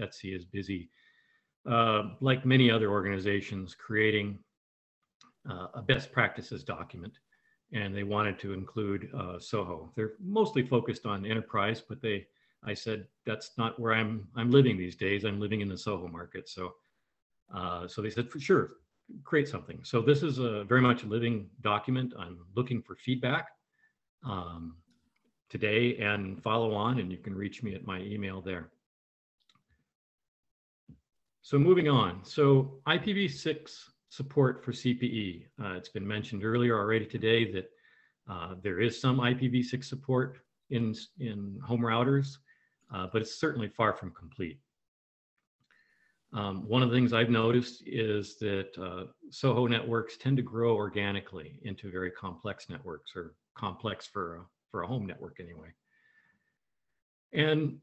ETSI is busy, uh, like many other organizations, creating uh, a best practices document. And they wanted to include uh, Soho. They're mostly focused on enterprise, but they, I said, that's not where I'm, I'm living these days. I'm living in the Soho market. So, uh, so they said, for sure, create something. So this is a very much a living document. I'm looking for feedback um, today and follow on, and you can reach me at my email there. So moving on. So IPv6 support for CPE. Uh, it's been mentioned earlier already today that uh, there is some IPv6 support in, in home routers, uh, but it's certainly far from complete. Um, one of the things I've noticed is that uh, Soho networks tend to grow organically into very complex networks or complex for a, for a home network anyway. And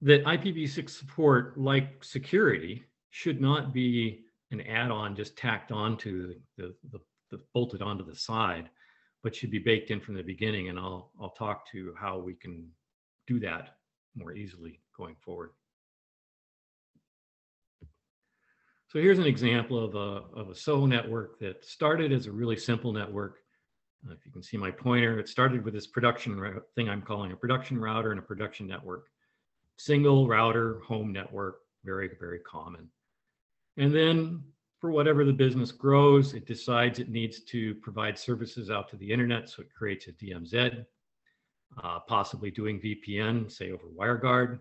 that IPv6 support, like security, should not be an add-on just tacked onto the, the, the, bolted onto the side, but should be baked in from the beginning. And I'll, I'll talk to how we can do that more easily going forward. So here's an example of a, of a Soho network that started as a really simple network. Uh, if you can see my pointer, it started with this production thing I'm calling a production router and a production network. Single router home network, very, very common. And then for whatever the business grows, it decides it needs to provide services out to the internet. So it creates a DMZ, uh, possibly doing VPN, say over WireGuard.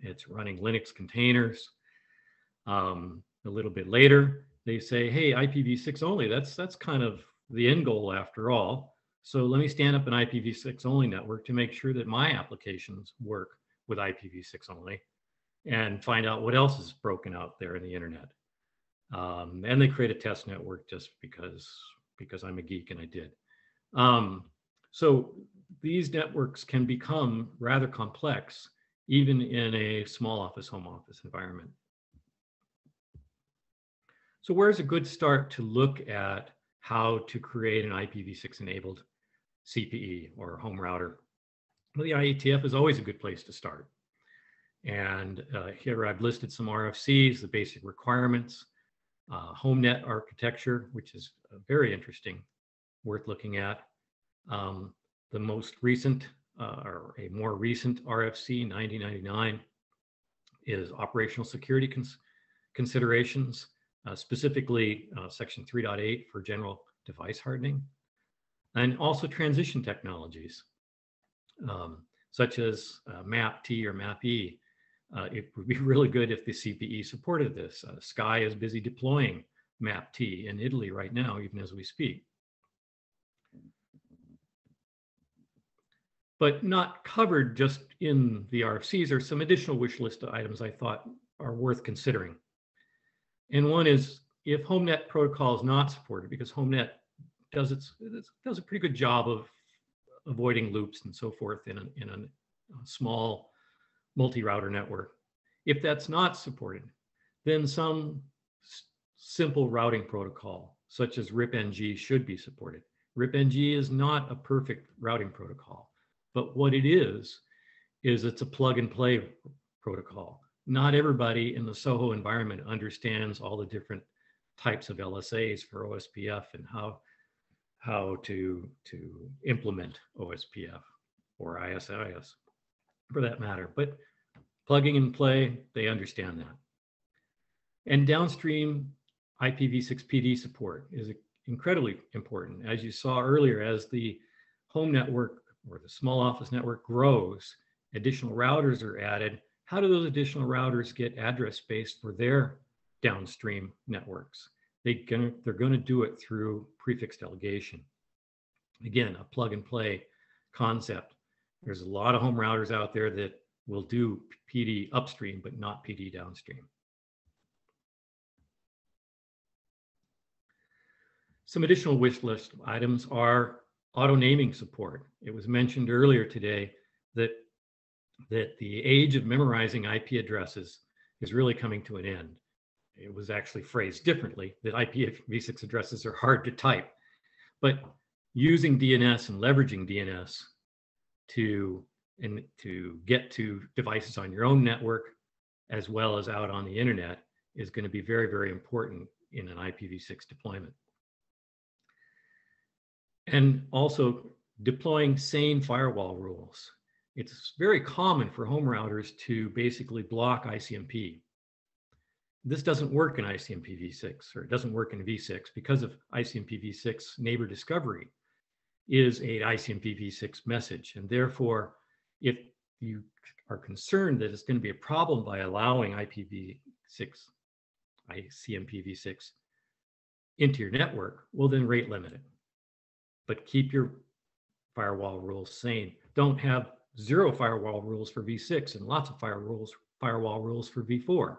It's running Linux containers. Um, a little bit later, they say, hey, IPv6 only, that's, that's kind of the end goal after all. So let me stand up an IPv6 only network to make sure that my applications work with IPv6 only and find out what else is broken out there in the internet. Um, and they create a test network just because because I'm a geek and I did. Um, so these networks can become rather complex even in a small office home office environment. So where's a good start to look at how to create an IPv6 enabled CPE or home router? Well, the IETF is always a good place to start. And uh, here I've listed some RFCs, the basic requirements, uh, HomeNet architecture, which is very interesting, worth looking at. Um, the most recent, uh, or a more recent RFC 9099 is operational security cons considerations uh, specifically uh, section 3.8 for general device hardening, and also transition technologies, um, such as uh, MAP-T or MAP-E. Uh, it would be really good if the CPE supported this. Uh, Sky is busy deploying MAP-T in Italy right now, even as we speak. But not covered just in the RFCs are some additional wish list items I thought are worth considering. And one is if HomeNet protocol is not supported, because HomeNet does its does a pretty good job of avoiding loops and so forth in a, in a, a small multi-router network. If that's not supported, then some simple routing protocol, such as RIPng, should be supported. RIPng is not a perfect routing protocol, but what it is, is it's a plug and play protocol not everybody in the Soho environment understands all the different types of LSAs for OSPF and how how to to implement OSPF or IS-IS for that matter. But plugging and play, they understand that. And downstream IPv6 PD support is incredibly important. As you saw earlier, as the home network or the small office network grows, additional routers are added how do those additional routers get address space for their downstream networks? They gonna, they're going to do it through prefix delegation. Again, a plug and play concept. There's a lot of home routers out there that will do PD upstream, but not PD downstream. Some additional wish list items are auto naming support. It was mentioned earlier today that that the age of memorizing IP addresses is really coming to an end. It was actually phrased differently that IPv6 addresses are hard to type, but using DNS and leveraging DNS to and to get to devices on your own network as well as out on the internet is going to be very, very important in an IPv6 deployment. And also deploying sane firewall rules. It's very common for home routers to basically block ICMP. This doesn't work in ICMP v6 or it doesn't work in v6 because of ICMP v6 neighbor discovery is a ICMP v6 message. And therefore, if you are concerned that it's going to be a problem by allowing IPv6, ICMP v6 into your network, well, then rate limit it. But keep your firewall rules sane. Don't have zero firewall rules for v6 and lots of fire rules, firewall rules for v4.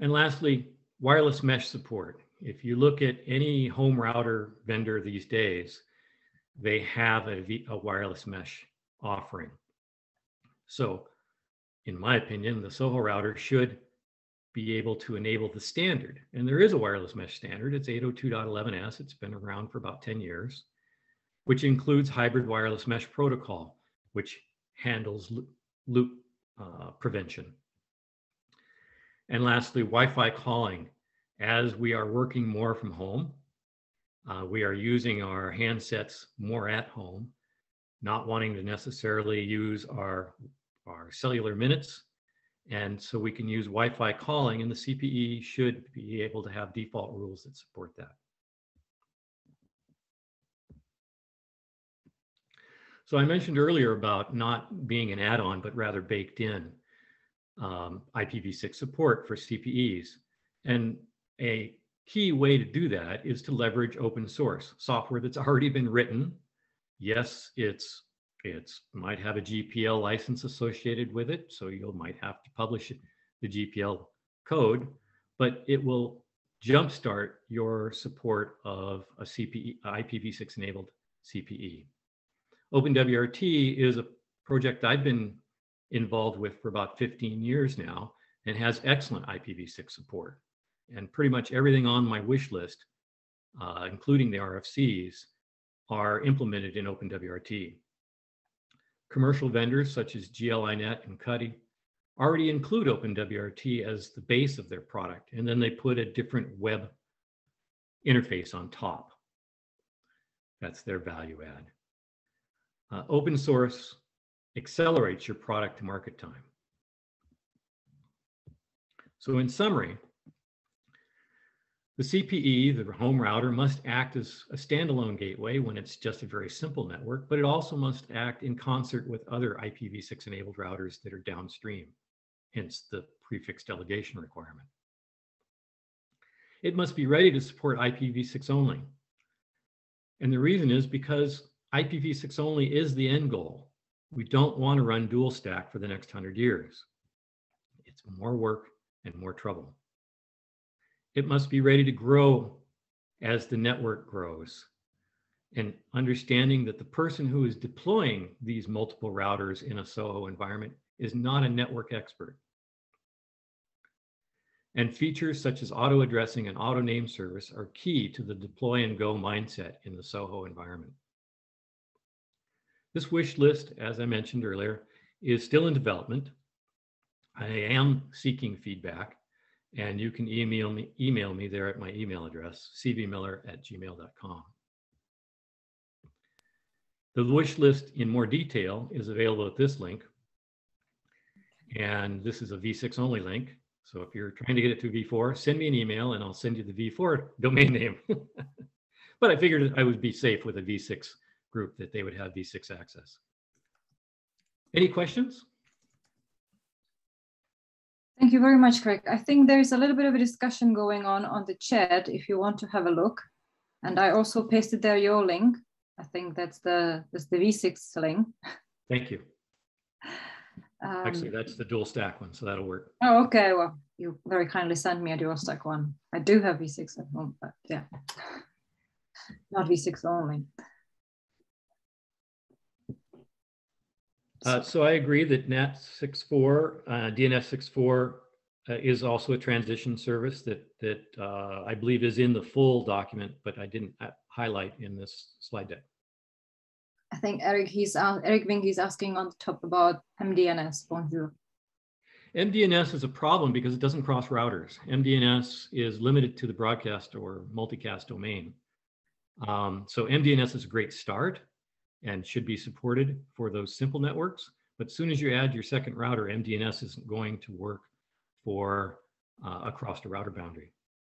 And lastly, wireless mesh support. If you look at any home router vendor these days, they have a, wireless mesh offering. So in my opinion, the Soho router should be able to enable the standard. And there is a wireless mesh standard. It's 802.11s. It's been around for about 10 years, which includes hybrid wireless mesh protocol, which handles loop uh, prevention. And lastly, Wi-Fi calling. As we are working more from home, uh, we are using our handsets more at home, not wanting to necessarily use our, our cellular minutes. And so we can use Wi-Fi calling and the CPE should be able to have default rules that support that. So I mentioned earlier about not being an add-on, but rather baked in um, IPv6 support for CPEs. And a key way to do that is to leverage open source software that's already been written. Yes, it's it's might have a GPL license associated with it, so you might have to publish the GPL code, but it will jumpstart your support of a CPE, IPv6 enabled CPE. OpenWRT is a project I've been involved with for about 15 years now and has excellent IPv6 support. And pretty much everything on my wish list, uh, including the RFCs, are implemented in OpenWRT. Commercial vendors such as GL.iNet and Cudy already include OpenWRT as the base of their product, and then they put a different web interface on top. That's their value add. Uh, open source accelerates your product to market time. So in summary, the CPE, the home router, must act as a standalone gateway when it's just a very simple network, but it also must act in concert with other IPv6 enabled routers that are downstream, hence the prefix delegation requirement. It must be ready to support IPv6 only. And the reason is because IPv6 only is the end goal. We don't want to run dual stack for the next 100 years. It's more work and more trouble. It must be ready to grow as the network grows. And understanding that the person who is deploying these multiple routers in a SOHO environment is not a network expert. And features such as auto addressing and auto name service are key to the deploy and go mindset in the SOHO environment. This wish list, as I mentioned earlier, is still in development. I am seeking feedback and you can email me, email me there at my email address, cvmiller at gmail.com. The wish list in more detail is available at this link. And this is a V6 only link. So if you're trying to get it to V4, send me an email and I'll send you the V4 domain name. but I figured I would be safe with a V6 group that they would have V6 access. Any questions? Thank you very much, Craig. I think there's a little bit of a discussion going on on the chat if you want to have a look. And I also pasted there your link. I think that's the that's the V6 link. Thank you. Um, Actually, that's the dual stack one, so that'll work. Oh, okay. Well, you very kindly sent me a dual stack one. I do have V6 at home, but yeah, not V6 only. Uh, so I agree that NAT64, uh, DNS64 uh, is also a transition service that that uh, I believe is in the full document, but I didn't uh, highlight in this slide deck. I think Eric, he's uh, Eric Vyncke is asking on the top about MDNS. Bonjour. MDNS is a problem because it doesn't cross routers. MDNS is limited to the broadcast or multicast domain. Um, so MDNS is a great start and should be supported for those simple networks. But as soon as you add your second router, MDNS isn't going to work for uh, across the router boundary.